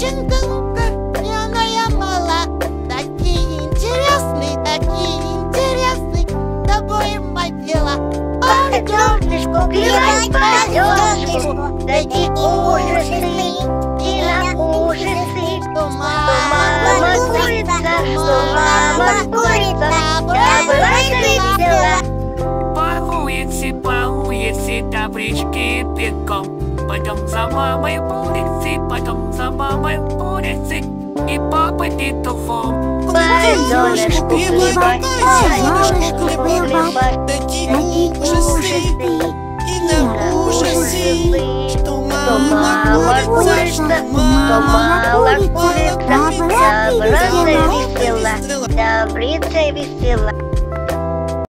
щенка, пьяная мала. Такие интересные, такие интересные. Тобой мотила Пойдемнишку, гулять, пойдемнишку, дадим ужасы улице таблички пеком Потом за мамой улицы, потом за мамой улицы И петухом Пойдемнишку, хлебать, пойдемнишку, хлебать, Дадим ужасы. и на ужасы, что мама курица, что мама курица, добраться весела. добриться весела.